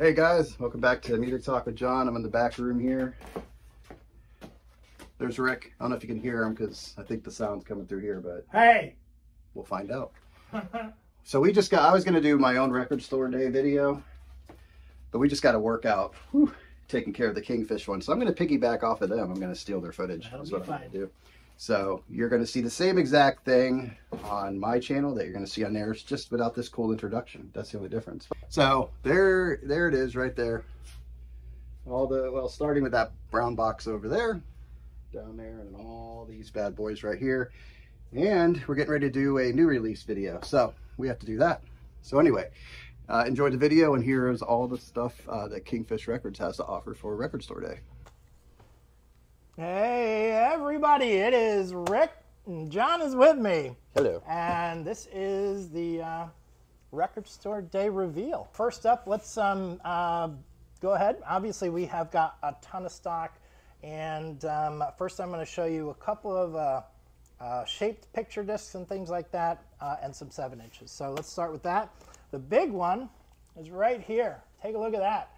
Hey guys, welcome back to Music Talk with John. I'm in the back room here. There's Rick. I don't know if you can hear him because I think the sound's coming through here, but Hey! we'll find out. so we just got, I was going to do my own record store day video, but we just got to work out whew, taking care of the Kingfish one. So I'm going to piggyback off of them. I'm going to steal their footage. That'll That's be what I'm going fine. So you're going to see the same exact thing on my channel that you're going to see on theirs, just without this cool introduction. That's the only difference. So there, there it is, right there. All the well, starting with that brown box over there, down there, and all these bad boys right here. And we're getting ready to do a new release video, so we have to do that. So anyway, uh, enjoy the video, and here is all the stuff uh, that Kingfish Records has to offer for Record Store Day. Hey, everybody, it is Rick, and John is with me. Hello. And this is the uh, Record Store Day reveal. First up, let's um, uh, go ahead. Obviously, we have got a ton of stock. And um, first, I'm going to show you a couple of uh, uh, shaped picture discs and things like that, uh, and some 7 inches. So let's start with that. The big one is right here. Take a look at that.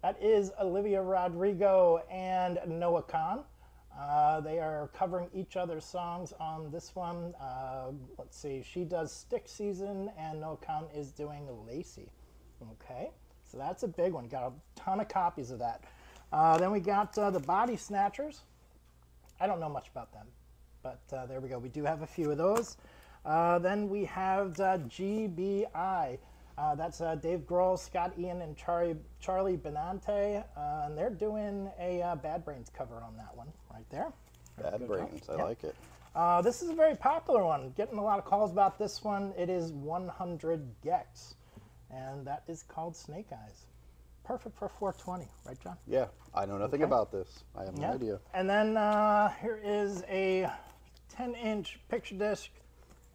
That is Olivia Rodrigo and Noah Kahan. Uh, they are covering each other's songs on this one. Uh, let's see, she does Stick Season and Noah Kahan is doing Lacey. Okay, so that's a big one. Got a ton of copies of that. Uh, then we got uh, the Body Snatchers. I don't know much about them, but uh, there we go. We do have a few of those. Then we have GBI. That's Dave Grohl, Scott Ian, and Charlie, Charlie Benante. And they're doing a Bad Brains cover on that one right there. Bad brains. I Yeah. like it. Uh, this is a very popular one. Getting a lot of calls about this one. It is 100 gecs, and that is called Snake Eyes. Perfect for 420, right, John? Yeah, I know nothing Okay. about this. I have no Yeah. idea. And then uh, here is a 10-inch picture disc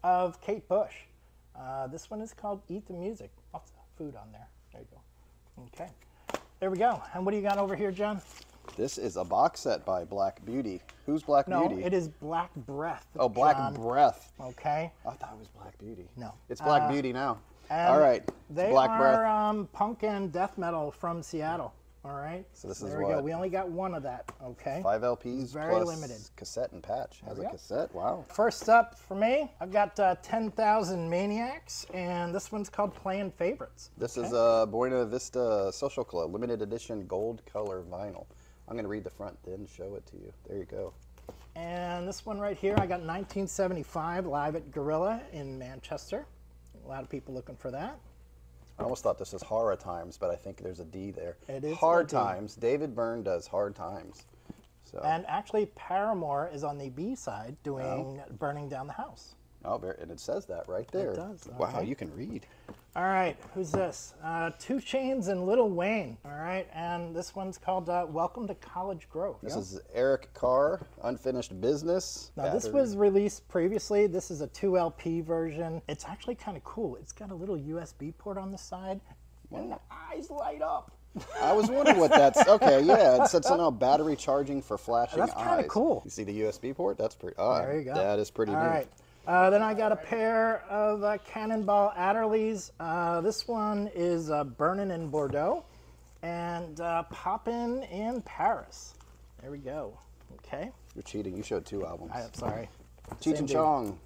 of Kate Bush. Uh, this one is called Eat the Music. Lots of food on there. There you go. Okay. There we go. And what do you got over here, John? This is a box set by Black Beauty. Who's Black No, Beauty? it is Black Breath. oh, Black John. Breath. Okay. I thought it was Black Beauty. No. It's Black Uh, Beauty now. All right. They Black are Breath. um, punk and death metal from Seattle. All right. So this is there we go. what? We only got one of that. Okay. Five LPs Very plus limited. cassette and patch. Has a go. cassette. Wow. First up for me, I've got uh, 10,000 Maniacs, and this one's called Playing Favorites. This is a Buena Vista Social Club limited edition gold color vinyl. I'm going to read the front, then show it to you. There you go. And this one right here, I got 1975 live at Gorilla in Manchester. A lot of people looking for that. I almost thought this was Horror Times, but I think there's a D there. It is Hard Times. David Byrne does Hard Times. So, And actually, Paramore is on the B side doing oh. Burning Down the House. Oh, very, and it says that right there. does, Wow, you can read. All right, who's this? Uh, 2 Chainz and Little Wayne. All right, and this one's called uh, Welcome to College Grove. This is Eric Carr, Unfinished Business. Now, this was released previously. This is a 2LP version. It's actually kind of cool. It's got a little USB port on the side, and the eyes light up. I was wondering what that's. Okay, yeah, it says something about battery charging for flashing That's kinda cool. You see the USB port? That's pretty. Oh, There you go. That is pretty All neat. right. Uh, then I got a pair of uh, Cannonball Adderleys. Uh, this one is uh, Burnin' in Bordeaux and uh, Poppin' in Paris. There we go. Okay. You're cheating. You showed two albums. I, am sorry. Cheech and. Chong,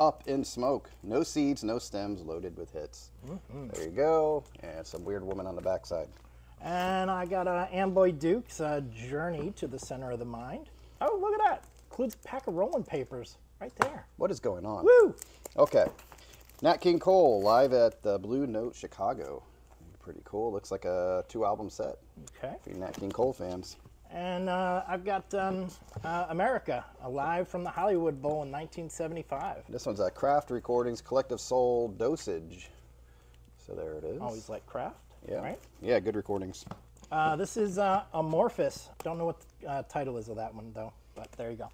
Up in Smoke. No seeds, no stems, loaded with hits. Mm-hmm. There you go. And some weird woman on the backside. And I got uh, Amboy Duke's uh, Journey to the Center of the Mind. Oh, look at that. Includes a pack of rolling papers right there. What is going on? Woo! Okay. Nat King Cole live at the Blue Note Chicago. Pretty cool. Looks like a two album set Okay. for you Nat King Cole fans. And uh, I've got um, uh, America, live from the Hollywood Bowl in 1975. This one's a Craft Recordings Collective Soul Dosage. So there it is. Always like craft, yeah. right? Yeah, good recordings. Uh, this is uh, Amorphis. Don't know what the uh, title is of that one, though, but there you go.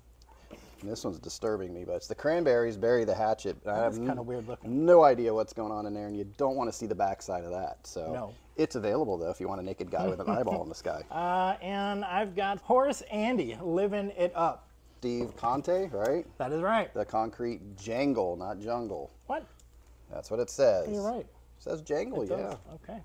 This one's disturbing me, but it's the Cranberries Bury the Hatchet. I have kinda weird looking. No idea what's going on in there, and you don't want to see the backside of that. So No. it's available though if you want a naked guy with an eyeball in the sky. Uh, and I've got Horace Andy, Living It Up. Steve Conte, right? That is right. The concrete jangle, not jungle. What? That's what it says. You're right. It says jangle, It yeah. does. Okay.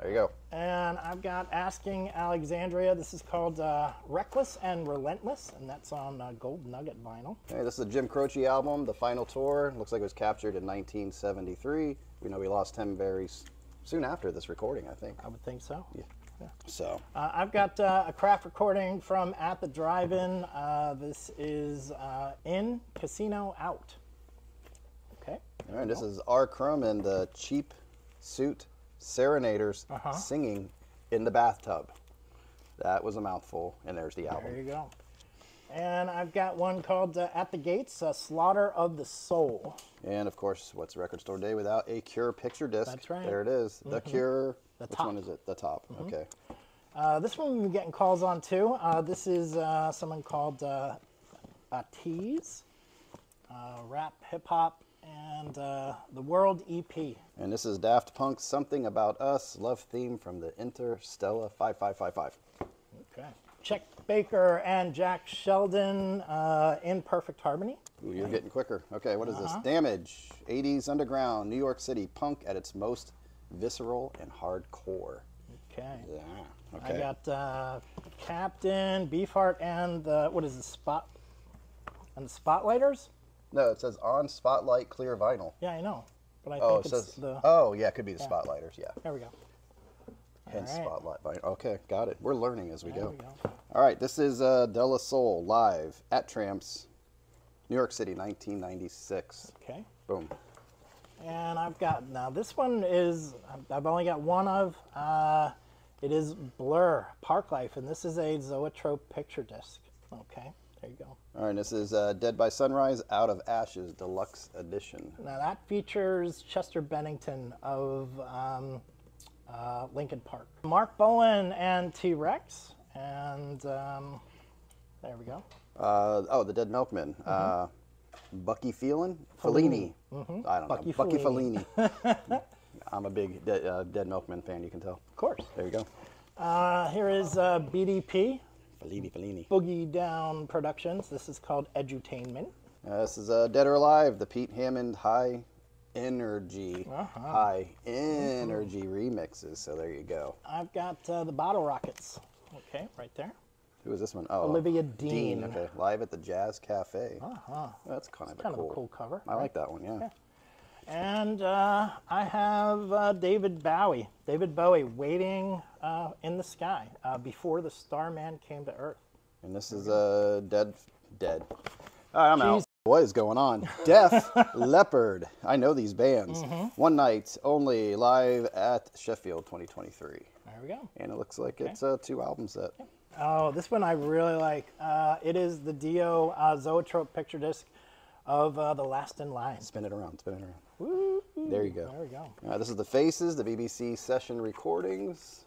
There you go. And I've got Asking Alexandria. This is called uh, Reckless and Relentless, and that's on uh, Gold Nugget vinyl. Hey, this is a Jim Croce album, The Final Tour. Looks like it was captured in 1973. We know we lost him very soon after this recording, I think. I would think so. Yeah. So, Uh, I've got uh, a craft recording from At the Drive-In. Uh, this is uh, In Casino Out. Okay. all right, this is R. Crumb and the Cheap Suit Serenaders Uh-huh. singing in the bathtub. That was a mouthful, and there's the album. There you go. And I've got one called uh, At the Gates, uh, Slaughter of the Soul. And of course, what's Record Store Day without a Cure picture disc? That's right. There it is. The Cure. The which top. one is it? The top. Okay. Uh, this one we're getting calls on too. Uh, this is uh, someone called uh, Tease, uh, rap, hip hop, and uh, the World EP. And this is Daft Punk's Something About Us love theme from the Interstella 5555. Okay. Chet Baker and Jack Sheldon uh, in perfect harmony. Ooh, you're getting quicker. Okay, what is Uh-huh. this? Damage, 80s underground, New York City, punk at its most visceral and hardcore. Okay. Yeah. Okay. I got uh, Captain Beefheart and the what is the spot and the Spotlighters? No, it says on Spotlight clear vinyl. Yeah, I know, but I Oh, think it it's says. the. Oh, yeah, it could be the Spotlighters. Yeah. There we go. Hence right. Spotlight vinyl. Okay, got it. We're learning as we There go. we go. All right, this is uh, De La Soul live at Tramps, New York City, 1996. Okay. Boom. And I've got now this one is I've only got one of. Uh, it is Blur Park Life, and this is a Zoetrope picture disc. Okay, there you go. All right, this is uh, Dead by Sunrise Out of Ashes Deluxe Edition. Now that features Chester Bennington of um, uh, Linkin Park, Mark Bowen and T Rex, and um, there we go. Uh, oh, the Dead Milkman. Uh, Bucky Phelan? Fellini. I don't Bucky know. Bucky Fellini. Fellini. I'm a big De- uh, Dead Milkman fan, you can tell. Of course. There you go. Uh, here is uh, BDP Fellini, Fellini. Boogie Down Productions. This is called Edutainment. Uh, this is uh, Dead or Alive, the Pete Hammond High Energy, Uh-huh. High Energy remixes. So there you go. I've got uh, the Bottle Rockets. Okay, right there. Who is this one? Oh, Olivia Dean. Okay, live at the Jazz Cafe. Uh-huh. That's kind of Kind a cool. of a cool cover. I like that one. Yeah. And uh, I have uh, David Bowie. David Bowie waiting uh, in the sky uh, before the Starman came to Earth. And this is uh, Dead. Dead. All right, I'm out. What is going on? Def Leppard. I know these bands. Mm-hmm. One night only live at Sheffield 2023. There we go. And it looks like it's a two album set. Oh, this one I really like. Uh, it is the Dio uh, Zoetrope picture disc of uh, The Last in Line. Spin it around, spin it around. Woo. There you go. There we go. Uh, this is the Faces, the BBC session recordings.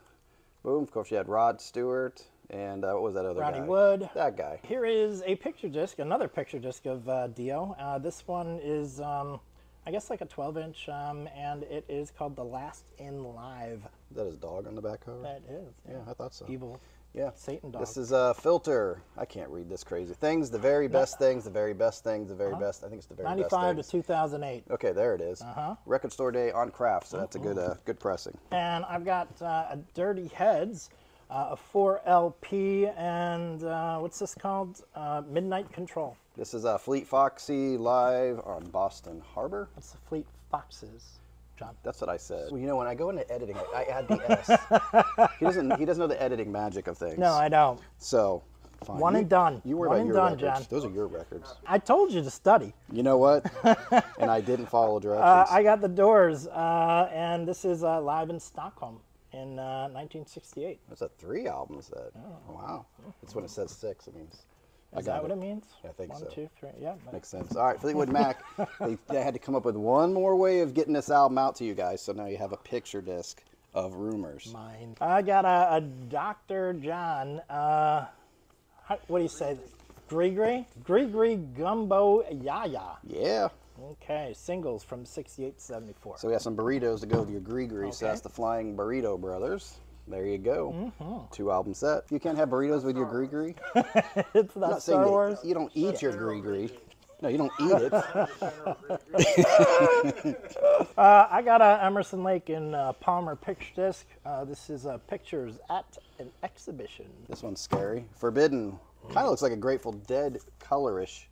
Boom. Of course, you had Rod Stewart and uh, what was that other guy? Ronnie guy? Wood. That guy. Here is a picture disc, another picture disc of uh, Dio. Uh, this one is, um, I guess, like a 12 inch, um, and it is called The Last in Live. That is dog on the back cover? That is. yeah, I thought so. Evil Yeah. Satan dog. This is a filter. I can't read this crazy. Things, the very best things, the very best things, the very best. I think it's the very 95 to best things. 2008. Okay, there it is. Uh-huh. Record Store Day on craft, so that's a good, uh, good pressing. And I've got uh, a Dirty Heads, uh, a 4LP, and uh, what's this called? Uh, Midnight Control. This is uh, Fleet Foxy live on Boston Harbor. What's the Fleet Foxes, John. That's what I said. Well, you know, when I go into editing, I, add the S. he doesn't. He doesn't know the editing magic of things. No, I don't. So, fine. One You- and done. You worry One about and your done, records. John. Those are your records. I told you to study. You know what? and I didn't follow directions. Uh, I got the Doors, uh, and this is uh, live in Stockholm in uh, 1968. That's a three album set. Wow. That's when it says six. It means. I Is got that what it means? I think One, so. two, three. Yeah. but- Makes sense. All right, Fleetwood Mac. they, they had to come up with one more way of getting this album out to you guys. So now you have a picture disc of rumors. Mine. I got a, a Dr. John. Uh, how, what do you say? Gris-Gris? Gris-Gris Gumbo Yaya. Yeah. Okay, singles from 68 to 74. So we have some burritos to go with your Gris-Gris. So that's the Flying Burrito Brothers. There you go. Mm-hmm. Two album set. You can't have burritos with your Gris-Gris. it's not not Star you, Wars. you don't eat your Gris-Gris. No, you don't eat it. Uh, I got a Emerson Lake in uh, Palmer picture disc. Uh, this is uh, pictures at an exhibition. this one's scary. Forbidden. Kind of looks like a Grateful Dead colorish,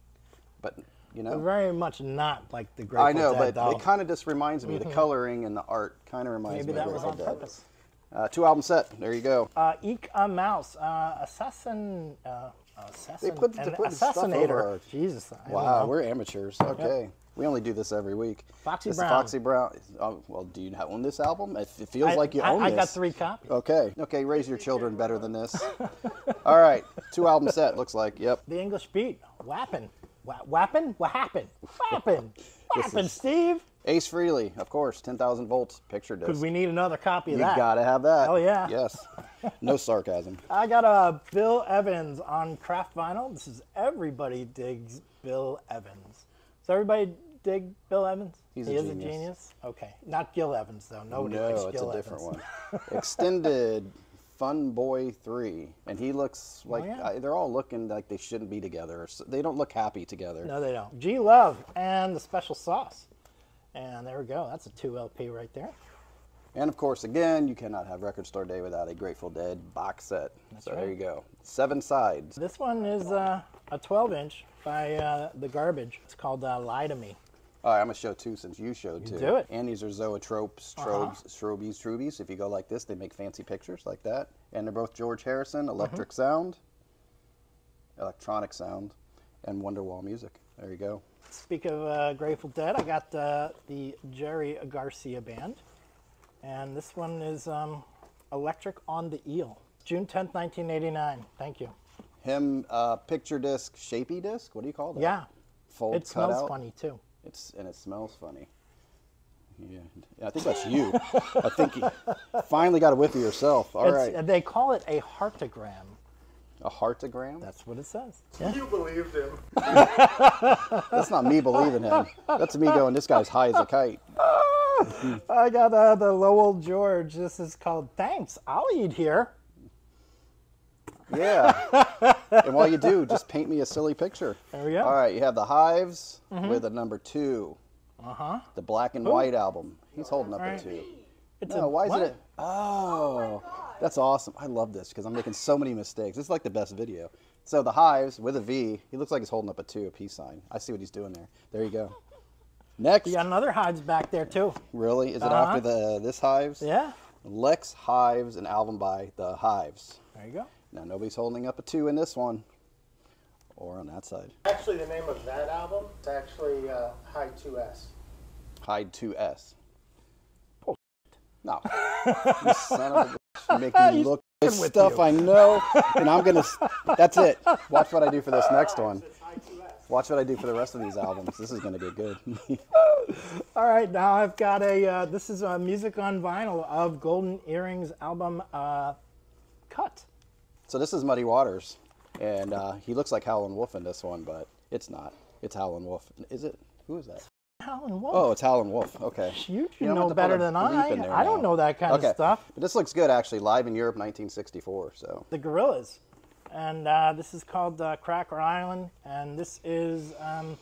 but you know. Very much not like the Grateful Dead. I know, Dead, but it kind of just reminds me. The coloring and the art kind of reminds Maybe me. of that was Grateful on Dead. purpose. Uh, two album set. There you go. Uh, Eek a Mouse, uh, Assassin, uh, Assassin, put- they put stuff over Assassinator. our- Jesus. I Wow, we're amateurs. Okay. We only do this every week. Foxy This Brown. Foxy Brown. Oh, well, do you own this album? It it feels I, like you I- own I this. I got three copies. Okay. Okay, raise your children better than this. All right. Two album set, looks like. Yep. The English Beat, Wappin. Wa- Wappin? What happened? Wappin. What happened, Steve? Ace Frehley, of course, 10,000 volts, picture disc. Because we need another copy of you that. You gotta have that. Hell yeah. Yes. No sarcasm. I got a Bill Evans on craft vinyl. This is everybody digs Bill Evans. Does everybody dig Bill Evans? He's he a is genius. a genius. Okay, not Gil Evans though. Nobody likes No, it's Gil a different Evans. one. Extended Fun Boy 3. And he looks oh, like, Oh, yeah. I, they're all looking like they shouldn't be together. So They don't look happy together. No, they don't. G Love and the Special Sauce. And there we go. That's a two LP right there. And of course, again, you cannot have Record Store Day without a Grateful Dead box set. so there you go. Seven sides. This one is uh, a 12 inch by uh, The Garbage. It's called uh, Lie to Me. All right, I'm gonna show two since you showed two. do it. And these are zoetropes, Uh-huh. trobes, strobies, trubies. If you go like this, they make fancy pictures like that. And they're both George Harrison, Mm-hmm. Electric Sound, Electronic Sound, and Wonderwall Music. There you go. Speak of uh, Grateful Dead, I got uh, the Jerry Garcia Band. And this one is um, Electric on the Eel. June 10th, 1989. Thank you. Him, uh, picture disc, shapy disc. What do you call that? Yeah, Fold it smells funny too. It's and it smells funny. Yeah, I think that's you. I think you finally got a whiff of yourself. All right, They call it a heartagram. A heartagram. That's what it says. Yeah. You believed him. That's not me believing him. That's me going. This guy's high as a kite. I got uh, the Lowell George. This is called Thanks. I'll eat here. Yeah. and while you do, just paint me a silly picture. There we go. All right, you have the Hives with a number two. Uh huh. The Black and White album. He's holding up All a right. two. It's No, a, why is what? it? Oh, that's awesome. I love this because I'm making so many mistakes. This is like the best video. So the Hives with a V. He looks like he's holding up a two, a peace sign. I see what he's doing there. There you go. Next, You got another hives back there too. really, is it Uh-huh. after the this Hives? Yeah. Lex Hives, an album by the Hives. There you go. Now nobody's holding up a two in this one, or on that side. Actually, the name of that album is actually uh, High 2S. Hide 2S. No. you son of a bitch. Make me look this stuff you. I know, and I'm gonna. That's it. Watch what I do for this next one. It's High 2S. Watch what I do for the rest of these albums. This is gonna get good. All right, now I've got a. Uh, this is a music on vinyl of Golden Earrings album uh, cut. so this is Muddy Waters, and uh, he looks like Howlin' Wolf in this one, but it's not. It's Howlin' Wolf. Is it? Who is that? Wolf. Oh, it's Howlin' Wolf. Okay. you should You know have to put better than I. I don't know that kind okay. of stuff. But this looks good actually. Live in Europe, 1964. So The Gorillaz, and uh, this is called uh, Cracker Island, and this is um,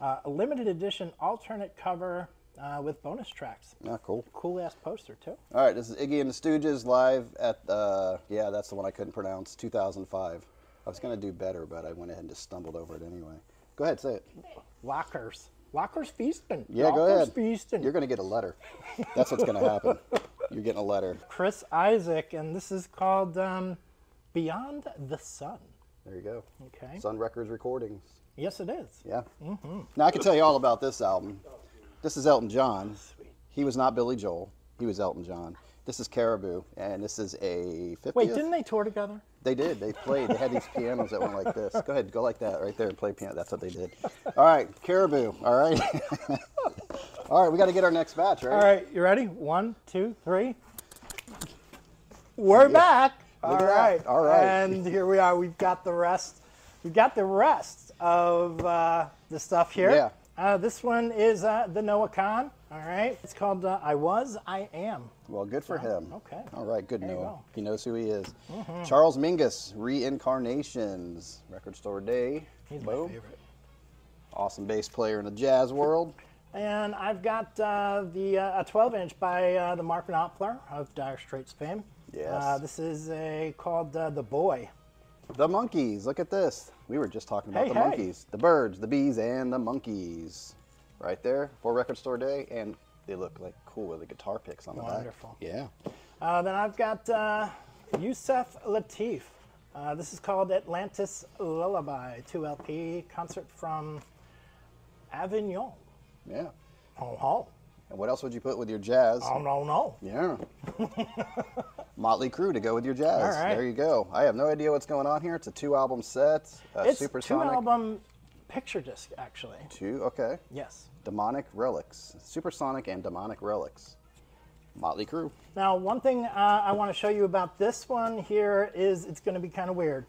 uh, a limited edition alternate cover uh, with bonus tracks. yeah, cool. Cool ass poster too. All right, this is Iggy and the Stooges live at uh, yeah, that's the one I couldn't pronounce. 2005. I was gonna do better, but I went ahead and just stumbled over it anyway. Go ahead, say it. Lockers. Lockers feasting. Yeah, go ahead. feasting. You're gonna get a letter. That's what's gonna happen. You're getting a letter. Chris Isaak, and this is called um, Beyond the Sun. There you go. Okay. Sun Records recordings. Yes, it is. Yeah. Mm-hmm. Now I can tell you all about this album. This is Elton John. He was not Billy Joel. He was Elton John. This is Caribou, and this is a 50th. Wait, didn't they tour together? They did. They played. They had these pianos that went like this. Go ahead, go like that right there and play piano. That's what they did. All right, Caribou. All right. all right, we got to get our next batch, right? All right, you ready? One, two, three. We're back. Look All at that. right. All right. And here we are. We've got the rest. We've got the rest of uh, the stuff here. Yeah. Uh, this one is uh, the Noah Kahan. All right. It's called uh, "I Was, I Am." Well, good for him. okay. All right, good you Noah. go. Mm-hmm. He knows who he is. Charles Mingus, Reincarnations, Record Store Day. He's Boom. my favorite. Awesome bass player in the jazz world. And I've got uh, the uh, a 12 inch by uh, the Mark Knopfler of Dire Straits fame. Yes. Uh, this is a called uh, the Boy. The Monkees. Look at this. We were just talking about Hey, the hey. Monkees. The birds, the bees, and the Monkees. Right there for Record Store Day. And they look like cool with the guitar picks on the Wonderful. back. Yeah. Uh, then I've got uh, Yusef Lateef. Uh, this is called Atlantis Lullaby 2LP concert from Avignon. Yeah. Oh, oh, And what else would you put with your jazz? oh no, no. Yeah. Motley Crue to go with your jazz. All right. There you go. I have no idea what's going on here. It's a two album set. Uh, It's two album picture disc, actually. Two, okay. Yes. Demonic Relics. Supersonic and Demonic Relics. Motley Crue. Now, one thing uh, I want to show you about this one here is it's going to be kind of weird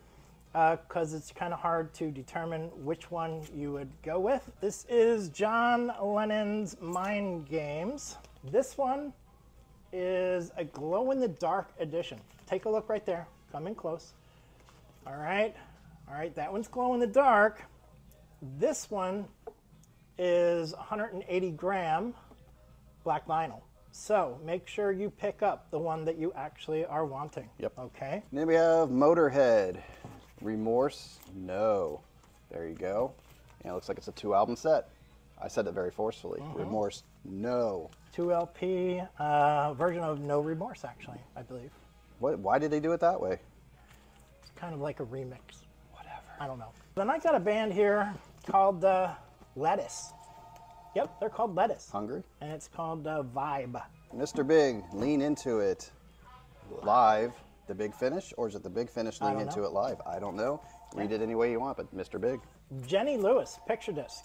because it's kind of hard to determine which one you would go with. This is John Lennon's Mind Games. This one is a glow in the dark edition. Take a look right there. Come in close. All right. All right. That one's glow in the dark. This one is 180 gram black vinyl. So make sure you pick up the one that you actually are wanting. Yep. Okay. Then we have Motorhead. Remorse? No. There you go. And it looks like it's a two album set. I said it very forcefully. Mm-hmm. Remorse? No. 2LP uh, version of No Remorse, actually, I believe. What, why did they do it that way? It's kind of like a remix. Whatever. I don't know. Then I got a band here called uh, Lettuce. Yep, they're called Lettuce. Hungry? And it's called uh, Vibe. Mr. Big, lean into it. Live, the big finish, or is it the big finish lean into know. it live? I don't know. Read it any way you want, but Mr. Big. Jenny Lewis, picture disc.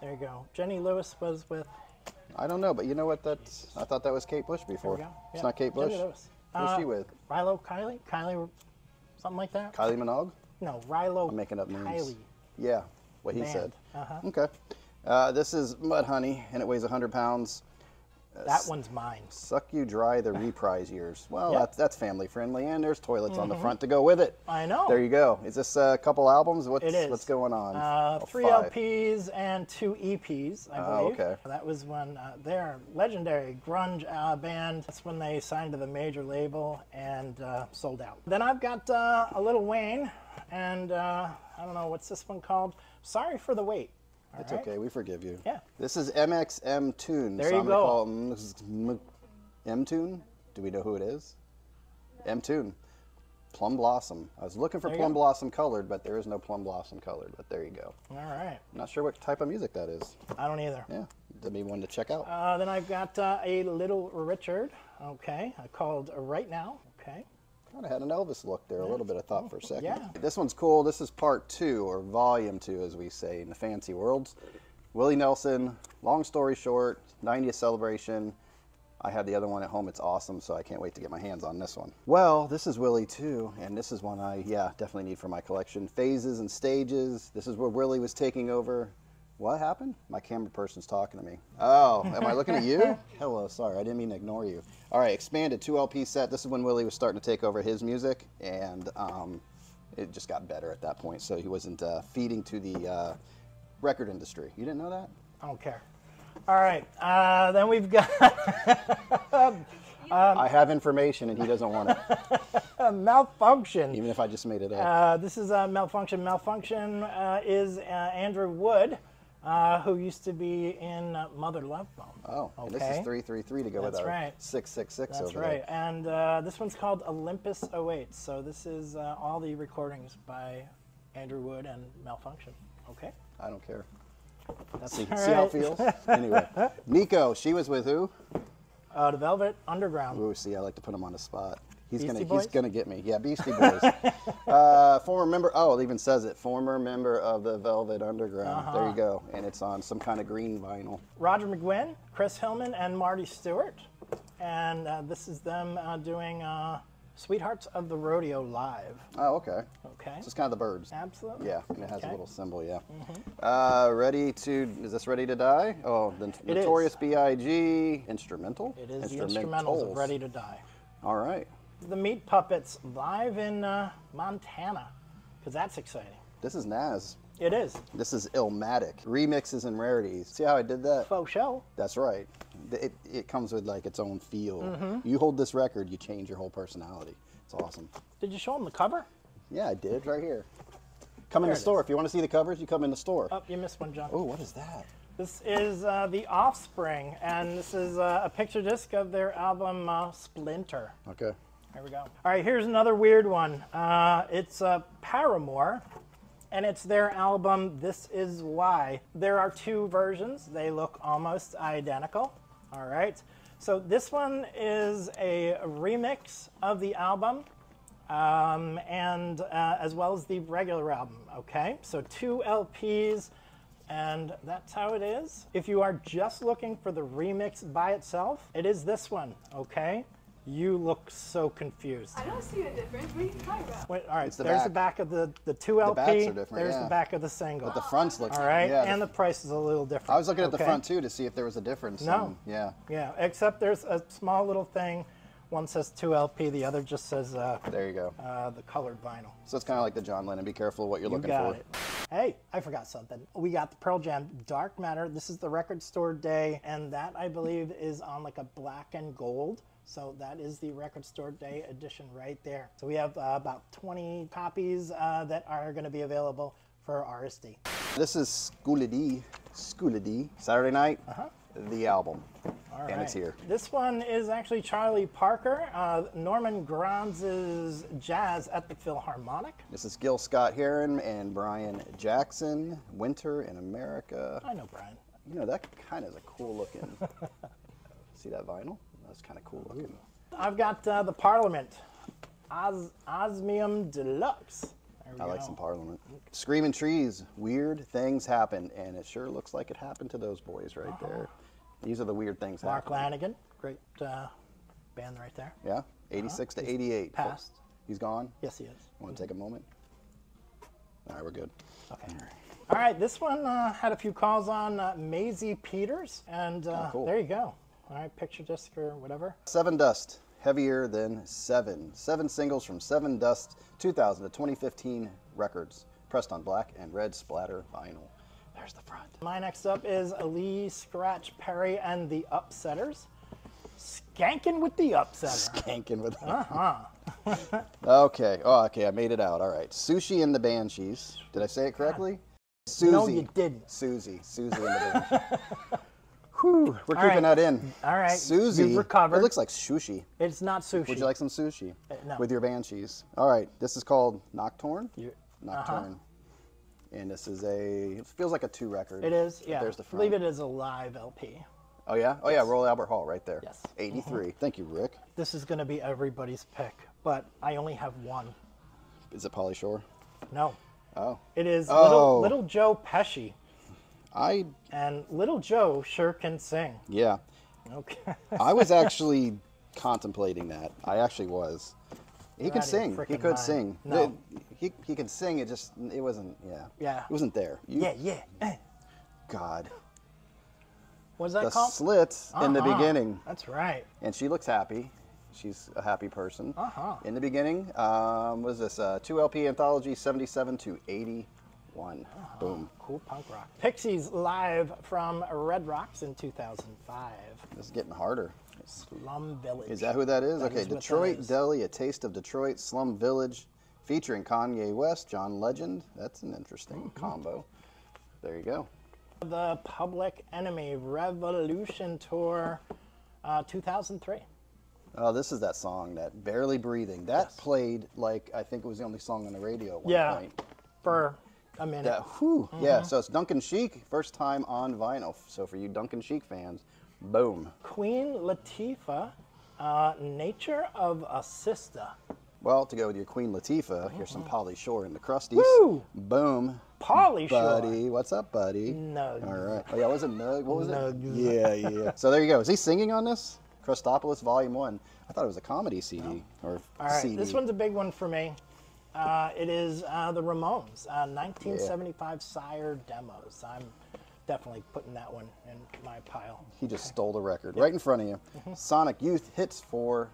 There you go. Jenny Lewis was with. I don't know, but you know what? That's I thought that was Kate Bush before. It's not Kate Jenny Bush. Lewis. Who's Uh, she with? Rilo Kiley? Kylie, something like that? Kylie Minogue? No, Rilo I'm making up names. Kiley. Yeah, what he Band. said. Uh-huh. Okay. Uh, this is Mudhoney, and it weighs 100 pounds. That one's mine. Suck you dry the reprise years. Well, Yep. that's, that's family friendly, and there's toilets on the front to go with it. I know. There you go. Is this a couple albums? What's, It is. What's going on? Uh, Oh, three five. LPs and two EPs, I Oh, believe. okay. That was when uh, their legendary grunge uh, band. That's when they signed to the major label and uh, sold out. Then I've got uh, a little Wayne, and uh, I don't know what's this one called. Sorry for the wait. All It's right? okay. We forgive you. Yeah. This is MXM Tune. There so you I'm go. M- M- M Tune. Do we know who it is? M Tune. Plum Blossom. I was looking for Plum go. Blossom colored, but there is no Plum Blossom colored. But there you go. All right. Not sure what type of music that is. I don't either. Yeah, that'd be one to check out. Uh, then I've got uh, a Little Richard, okay, uh, called Right Now, okay. Kind of had an Elvis look there, a little bit of thought for a second. Yeah. This one's cool. This is part two, or volume two, as we say in the fancy worlds. Willie Nelson, long story short, 90th celebration. I have the other one at home. It's awesome, so I can't wait to get my hands on this one. Well, this is Willie too, and this is one I, yeah, definitely need for my collection. Phases and stages. This is where Willie was taking over. What happened? My camera person's talking to me. Oh, am I looking at you? Hello, sorry, I didn't mean to ignore you. All right, expanded two LP set. This is when Willie was starting to take over his music, and um, it just got better at that point. So he wasn't uh, feeding to the uh, record industry. You didn't know that? I don't care. All right, uh, then we've got I have information, and he doesn't want it, Malfunction. even if I just made it up. Uh, this is uh, Malfunction. Malfunction uh, is uh, Andrew Wood, uh, who used to be in uh, Mother Love Bone. oh, and this is three three three to go with That's our right. six six six That's over right. there. And uh, this one's called Olympus Awaits. So this is uh, all the recordings by Andrew Wood and Malfunction. Okay? I don't care. That's See, all see how it feels. anyway, Nico, she was with who? Uh, the Velvet Underground. Ooh, see, I like to put him on the spot. He's Beastie gonna Boys? he's gonna get me. Yeah, Beastie Boys. uh, former member. Oh, it even says it. Former member of the Velvet Underground. There Uh-huh. you go. And it's on some kind of green vinyl. Roger McGuinn, Chris Hillman, and Marty Stuart. And uh, this is them uh, doing uh, Sweethearts of the Rodeo live. Oh, okay. Okay? It's just kind of the Byrds. Absolutely. Yeah, and it has Okay. a little symbol. Yeah. Uh, ready to? Is this ready to die? Oh, the It. Notorious B.I.G. instrumental. It is the instrumentals of. Ready to Die. All right. The Meat Puppets live in uh, Montana, because that's exciting. This is Nas. It is. This is Illmatic. Remixes and rarities. See how I did that? Faux show. That's right. It, it comes with like its own feel. Mm-hmm. You hold this record, you change your whole personality. It's awesome. Did you show them the cover? Yeah, I did right here. Come in the store. If you want to see the covers, you come in the store. Oh, you missed one, John. Oh, what is that? This is uh, The Offspring, and this is uh, a picture disc of their album uh, Splinter. Okay. There we go. All right, here's another weird one. Uh, it's uh, Paramore, and it's their album This Is Why. There are two versions, they look almost identical. All right, so this one is a remix of the album. Um, and uh, as well as the regular album, okay? So two LPs, and that's how it is. If you are just looking for the remix by itself, it is this one, okay? You look so confused. I don't see a difference. What are you talking about? Wait, all right, the there's back. the back of the, the two LP. The backs are different, there's yeah. the back of the single. But the fronts look. all right, Yeah, and the, the price is a little different. I was looking at the front too to see if there was a difference. No. in- yeah. Yeah, except there's a small little thing. One says 2LP, the other just says uh, There you go. uh, the colored vinyl. So it's kind of like the John Lennon. Be careful what you're You looking got for. it. Hey, I forgot something. We got the Pearl Jam Dark Matter. This is the record store day, and that I believe is on like a black and gold. So that is the record store day edition right there. So we have uh, about 20 copies uh, that are going to be available for RSD. This is Schoolly D. Skooledy. Saturday night. The album. All and it's here. This one is actually Charlie Parker, uh, Norman Granz's Jazz at the Philharmonic. This is Gil Scott Heron and Brian Jackson. Winter in America. I know Brian. You know that kind of is a cool looking. See that vinyl? That's kind of cool looking. I've got uh, the Parliament, Os- Osmium Deluxe. I like some Parliament. Screaming Trees. Weird things happen, and it sure looks like it happened to those boys right there. These are the weird things Uh-huh. Mark happening. Lanegan, great uh, band right there. Yeah, 86 to 88. passed. He's gone. Yes, he is. Want to take a moment? All right, we're good. Okay. All right, this one uh, had a few calls on uh, Maisie Peters, and uh, Oh, cool. there you go. All right, picture disc or whatever. Sevendust, heavier than seven. Seven singles from Sevendust 2000 to 2015 records, pressed on black and red splatter vinyl. There's the front. My next up is Lee Scratch Perry and the Upsetters. Skanking with the Upsetter. Skanking with. Uh-huh. okay. Oh, okay. I made it out. All right. Sushi and the Banshees. Did I say it correctly? Siouxsie. No, you didn't. Siouxsie. Siouxsie and the Banshees. Whew, we're keeping right. that in. All right, Siouxsie. you've recovered. It looks like sushi. It's not sushi. Would you like some sushi? Uh, no. With your banshees. All right. This is called Nocturne. You- Nocturne. And this is a. It feels like a two record. It is, yeah. There's the I front. believe it is a live LP. Oh yeah. Oh yeah. Royal Albert Hall right there. Yes. 83. Thank you, Rick. This is going to be everybody's pick, but I only have one. Is it Pauly Shore? No, Oh. it is Oh. little, little Joe Pesci, I. and Little Joe sure can sing. Yeah. Okay. I was actually contemplating that. I actually was. He You're could out of your sing. He could mind. sing. No. He, he could sing. It just it wasn't. Yeah. Yeah. It wasn't there. You, yeah, yeah. Eh. God. What's that The called? slits in the Uh-huh. beginning, That's right. and she looks happy. She's a happy person. Uh-huh. In the beginning, um, what is this? Uh, two LP anthology, seventy-seven to eighty-one. Uh-huh. Boom. Cool punk rock. Pixies live from Red Rocks in 2005. This is getting harder. Slum Village. Is that who that is? That okay, is Detroit is. Deli, A Taste of Detroit, Slum Village, featuring Kanye West, John Legend. That's an interesting Mm-hmm. combo. There you go. The Public Enemy Revolution Tour uh, 2003. Oh, this is that song, that Barely Breathing. That played like I think it was the only song on the radio at one Yeah. point. For a minute. That, whew, yeah. Mm-hmm. So it's Duncan Sheik, first time on vinyl. So for you Duncan Sheik fans, boom. Queen Latifah, uh, Nature of a Sister. Well, to go with your Queen Latifah, here's some Pauly Shore and the Crusties. Mm-hmm. Woo! Boom. Pauly Shore. Buddy, what's up, buddy? Nugs. All right. Oh yeah, was it Nug? What was Nugs. it? Yeah, yeah. so there you go. Is he singing on this? Crustopolis Volume One. I thought it was a comedy CD or All right, CD. this one's a big one for me. Uh, it is uh, the Ramones, uh, 1975 Sire demos. I'm definitely putting that one in my pile. He just stole the record right in front of you. Sonic Youth hits four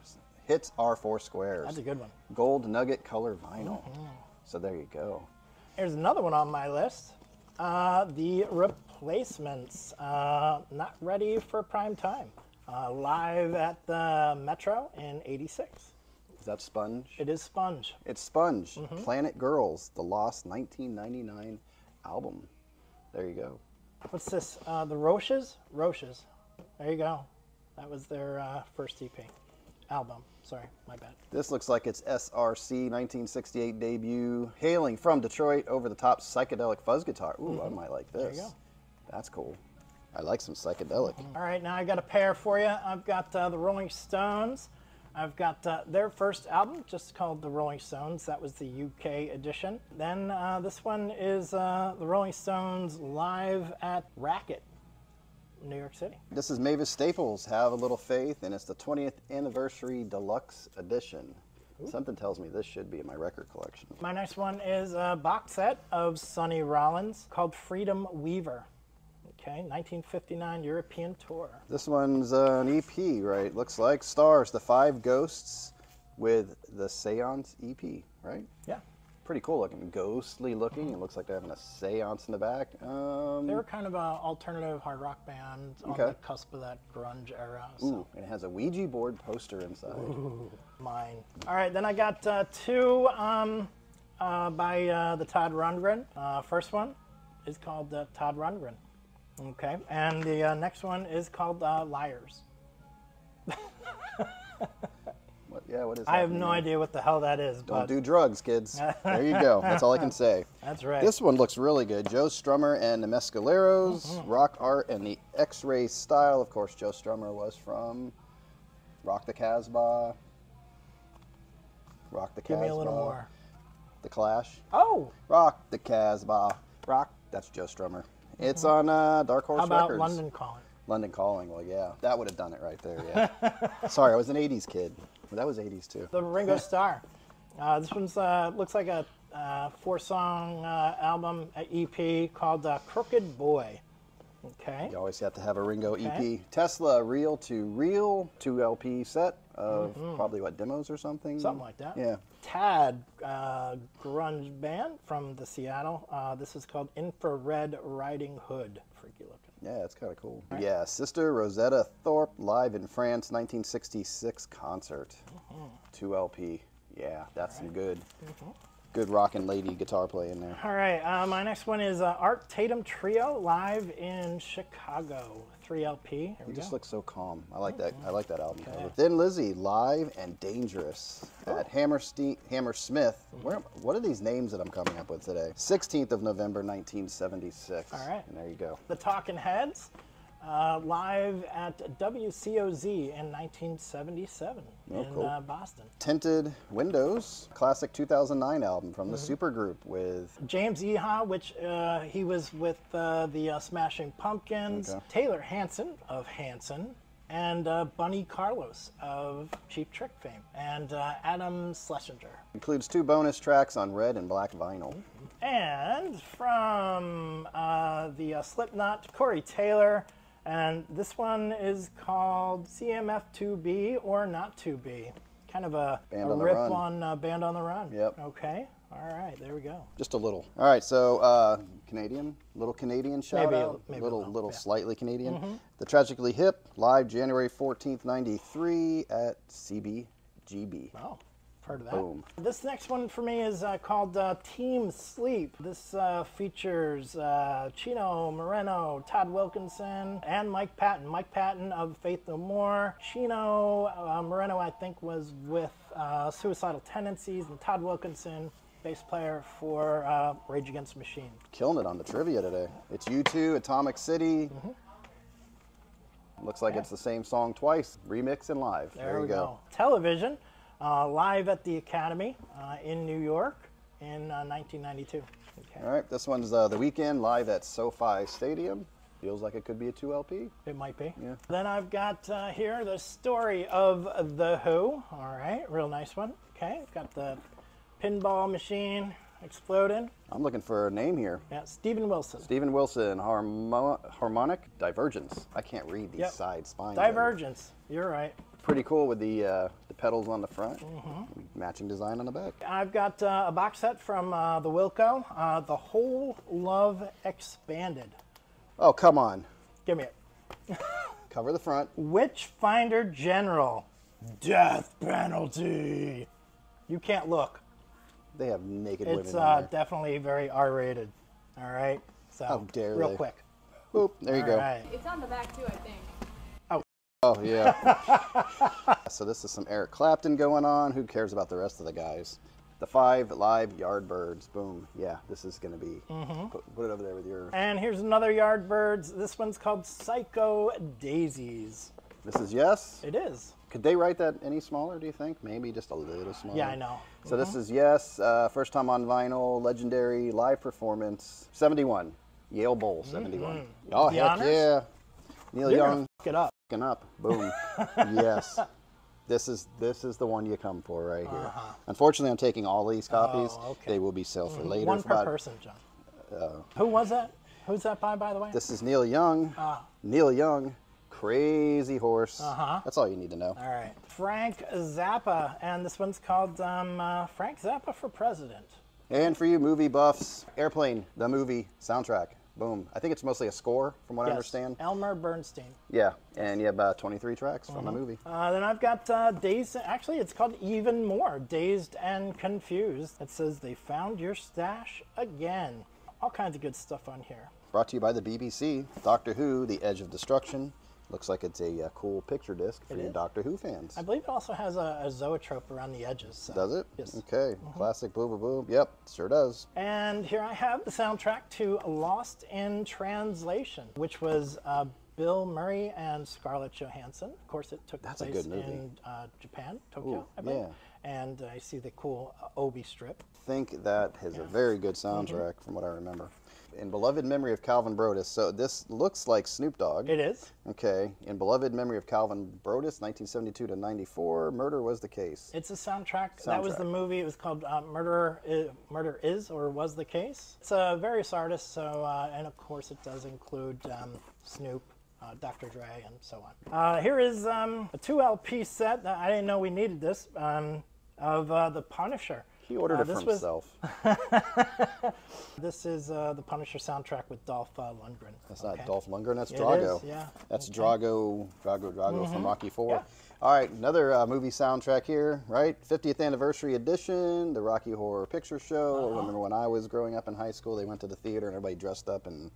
hits are four squares. That's a good one. Gold nugget color vinyl. So there you go. Here's another one on my list. Uh, the Replacements, uh, not ready for prime time. Uh, live at the Metro in '86. Is that Sponge? It is Sponge. It's Sponge. Mm-hmm. Planet Girls, the lost 1999 album. There you go. What's this? Uh, the Roches? Roches. There you go. That was their uh, first EP. Album. Sorry, my bad. This looks like it's SRC 1968 debut, hailing from Detroit, over the top psychedelic fuzz guitar. Ooh, I might like this. Mm-hmm. you go. That's cool. I like some psychedelic. All right, now I got a pair for you. I've got uh, the Rolling Stones. I've got uh, their first album, just called The Rolling Stones. That was the UK edition. Then uh, this one is uh, the Rolling Stones live at Racket, New York City. This is Mavis Staples, Have a Little Faith, and it's the 20th anniversary deluxe edition. Something tells me this should be in my record collection. My next one is a box set of Sonny Rollins called Freedom Weaver. Okay, 1959 European tour. This one's uh, an EP, right? Looks like stars the five ghosts with the Seance EP, right? Yeah, Pretty cool looking, ghostly looking. It looks like they're having a seance in the back. Um, they were kind of an alternative hard rock band on Okay. the cusp of that grunge era. So. ooh, and it has a Ouija board poster inside. mine. All right, then I got uh, two um, uh, by uh, the Todd Rundgren. Uh, first one is called uh, Todd Rundgren. Okay, and the uh, next one is called uh, Liars. What, yeah, what is I have no here? idea what the hell that is, Don't but do drugs, kids. there you go. That's all I can say. that's right. This one looks really good. Joe Strummer and the Mescaleros, Mm-hmm. rock art and the X-ray style. Of course, Joe Strummer was from Rock the Casbah, Rock the Give me a little Casbah, more. The Clash, Oh, Rock the Casbah, Rock. That's Joe Strummer. It's on uh, Dark Horse how about Records. London Calling? London Calling. Well, yeah, that would have done it right there. Yeah. Sorry, I was an '80s kid. That was '80s too. The Ringo Starr. Uh, this one's uh, looks like a uh, four-song uh, album, uh, EP called uh, Crooked Boy. Okay. You always have to have a Ringo EP. Tesla reel to reel, two LP set of probably what demos or something. Something like that. Yeah. Tad uh, grunge band from the Seattle. Uh, this is called Infrared Riding Hood. Freaky looking. Yeah, it's kind of cool. Yeah, Sister Rosetta Tharpe live in France, 1966 concert, Mm-hmm. two LP. Yeah, that's some good, good rockin' lady guitar playing there. All right, uh, my next one is uh, Art Tatum Trio live in Chicago. 3LP. Here He we just go. looks so calm. I like that. I like that album cover. Okay. Thin Lizzy live and dangerous at Hammerstein, Hammersmith. Mm-hmm. Where? What are these names that I'm coming up with today? 16th of November, 1976. All right. And there you go. The Talking Heads uh, live at WCOZ in 1977 Oh, in cool. uh, Boston. Tinted Windows, classic 2009 album from the Mm-hmm. supergroup with James Iha, which uh, he was with uh, the uh, Smashing Pumpkins, Okay. Taylor Hanson of Hanson, and uh, Bunny Carlos of Cheap Trick fame, and uh, Adam Schlesinger. includes two bonus tracks on red and black vinyl. And from uh, the uh, Slipknot, Corey Taylor, and this one is called CMF2B or Not 2B. Kind of a, a on Run. on uh, Band on the Run. Yep. Okay. All right. There we go. Just a little. All right, so uh, Canadian, little Canadian shout Maybe out, maybe a little, little, yeah. Slightly Canadian. The Tragically Hip live January 14th, 93 at CBGB. Oh, I've of that. Boom. This next one for me is uh, called uh, Team Sleep. This uh, features uh, Chino Moreno, Todd Wilkinson, and Mike Patton. Mike Patton of Faith No More. Chino uh, Moreno, I think, was with uh, Suicidal Tendencies, and Todd Wilkinson, bass player for uh, Rage Against the Machine. Killing it on the trivia today. It's U2, Atomic City. Mm-hmm. Looks like it's the same song twice, remix and live. There, we go. Television, uh, live at the Academy uh, in New York in uh, 1992. Okay. All right, this one's uh, the Weeknd live at SoFi Stadium. Feels like it could be a 2LP. It might be. Yeah. Then I've got uh, here the story of The Who. All right, real nice one. Okay, I've got the pinball machine exploding. I'm looking for a name here. Yeah, Steven Wilson. Steven Wilson, harmo- harmonic divergence. I can't read these Yep. side spines. Divergence. You're right. Pretty cool with the uh, the pedals on the front, Mm-hmm. matching design on the back. I've got uh, a box set from uh, the Wilco, uh, The Whole Love Expanded. Oh, come on. Give me it. Cover the front. Witchfinder General. Death penalty. You can't look. They have naked It's women It's uh, definitely very R-rated. All right. So How dare real they. quick. Boop, there you All go. right. It's on the back too, I think. Oh, yeah. so this is some Eric Clapton going on. Who cares about the rest of the guys? The five live Yardbirds. Boom. Yeah, this is going to be. Mm-hmm. Put, put it over there with your. And here's another Yardbirds. This one's called Psycho Daisies. This is yes. It is. Could they write that any smaller, do you think? Maybe just a little smaller? Yeah, I know. So this is yes, uh, first time on vinyl, legendary live performance, 71, Yale Bowl, 71. Oh, The heck honors? yeah. Neil You're Young, gonna fuck it up. Fucking up. Boom. yes. This is this is the one you come for right here. Unfortunately, I'm taking all these copies. Uh-huh. Oh, okay. Mm-hmm. They will be sold for later. One per about- person, John. Who was that? Who's that by, by the way? This is Neil Young. Neil Young, crazy horse. Uh-huh. That's all you need to know. All right. Frank Zappa. And this one's called um, uh, Frank Zappa for President. And for you movie buffs, Airplane, the movie soundtrack. Boom. I think it's mostly a score, from what I understand. Elmer Bernstein. Yeah, and you have about 23 tracks from Mm-hmm. the movie. Uh, then I've got uh, Dazed. Actually, it's called even more Dazed and Confused. It says they found your stash again. All kinds of good stuff on here. Brought to you by the BBC, Doctor Who, The Edge of Destruction. Looks like it's a uh, cool picture disc for It you is. Doctor Who fans. I believe it also has a, a zoetrope around the edges. So. Does it? Yes. Okay. Classic boo boom, boo. Yep, sure does. And here I have the soundtrack to Lost in Translation, which was uh, Bill Murray and Scarlett Johansson. Of course, it took That's a place in uh, Japan, Tokyo, Ooh, I believe. yeah. And I see the cool uh, Obi strip. think that has a very good Mm-hmm. soundtrack from what I remember. In Beloved Memory of Calvin Broadus. So this looks like Snoop Dogg. It is. Okay. In Beloved Memory of Calvin Broadus, 1972 to 94, Murder was the case. It's a soundtrack. That was the movie. It was called uh, Murder. I, Murder is or was the case. It's a various artists. So uh, and of course it does include um, Snoop. Uh, Dr. Dre and so on. Uh, here is um, a two LP set. I didn't know we needed this um, of uh, the Punisher. He ordered Uh, it for was- himself. This is uh, the Punisher soundtrack with Dolph uh, Lundgren. That's not? Dolph Lundgren. That's Drago. is, yeah. That's Drago, Drago, Drago from Rocky Four. Yeah. All right, another uh, movie soundtrack here, right? 50th anniversary edition, the Rocky Horror Picture Show. Uh-huh. I remember when I was growing up in high school, they went to the theater and everybody dressed up and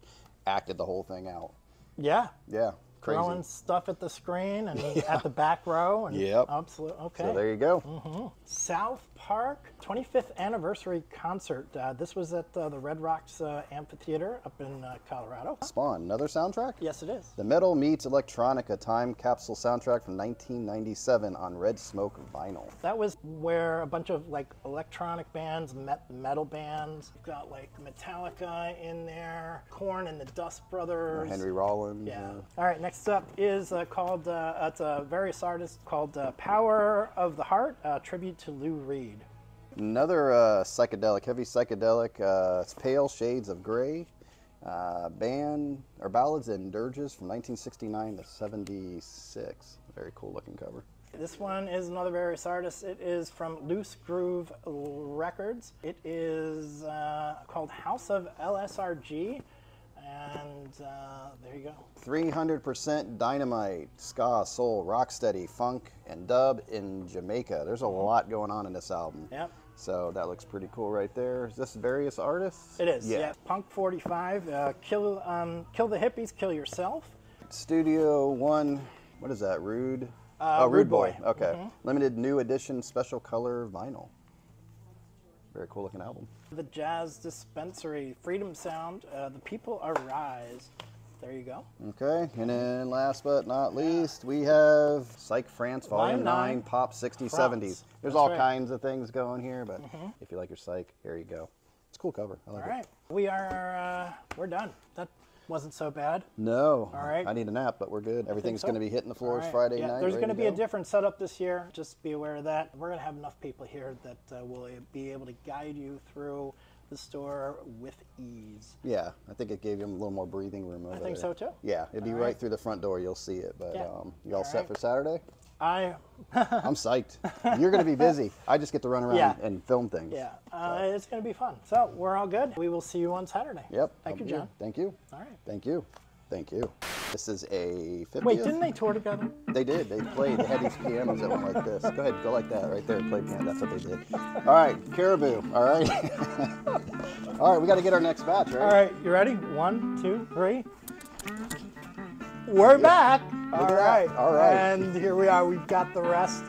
acted the whole thing out. Yeah. Yeah, crazy. Throwing stuff at the screen and at the back row. And Yep. Absolutely. Okay. So there you go. South Park 25th anniversary concert. Uh, this was at uh, the Red Rocks uh, Amphitheater up in uh, Colorado. Spawn, another soundtrack? Yes, it is. The Metal Meets Electronica time capsule soundtrack from 1997 on Red Smoke vinyl. That was where a bunch of like electronic bands met metal bands. You've got like Metallica in there, Korn and the Dust Brothers. Henry Rollins. Yeah. All right. Next up is uh, called. Uh, it's a various artist called uh, Power of the Heart, uh, tribute to Lou Reed. Another uh, psychedelic, heavy psychedelic. Uh, it's Pale Shades of Gray. Uh, band or ballads and dirges from 1969 to 76. Very cool looking cover. This one is another various artist. It is from Loose Groove Records. It is uh, called House of LSRG. And uh, there you go. 300% dynamite, ska, soul, rocksteady, funk, and dub in Jamaica. There's a lot going on in this album. Yep. So that looks pretty cool right there. Is this various artists? It is. Yeah. Punk 45. Uh, kill, um, kill the hippies, kill yourself. Studio One. What is that? Rude. Uh, oh, Rude Rude Boy. Boy. Okay. Limited new edition, special color vinyl. Very cool looking album. The Jazz Dispensary, Freedom Sound, uh, The People Arise. There you go. Okay, and then last but not least, we have Psych France Volume Volume 9, nine, Pop 60s, France. 70s. There's That's all right. Kinds of things going here, but if you like your Psych, here you go. It's a cool cover. I like All it. right. We are, uh, we're done. That wasn't so bad. No. All right. I need a nap, but we're good. Everything's so. going to be hitting the floors right. Friday Yeah, night. There's going to be a different setup this year. Just be aware of that. We're going to have enough people here that uh, will be able to guide you through the store with ease. Yeah, I think it gave him a little more breathing room over I think there. so too. Yeah, it'd be right. right. through the front door. You'll see it. But Yeah. um, you all, All set right. for Saturday? I I'm psyched. You're going to be busy. I just get to run around Yeah. and film things. yeah, uh, it's going to be fun. So we're all good. We will see you on Saturday. Yep. Thank I'll you, John. Thank you. All right. Thank you. Thank you. This is a 50th. Wait, didn't they tour together? They did. They played. They had these pianos that went like this. Go ahead, go like that right there. Play piano. That's what they did. All right, Caribou. All right. all right, we got to get our next batch, right? All right, you ready? One, two, three. We're back. Look All at that. right. All right. And here we are. We've got the rest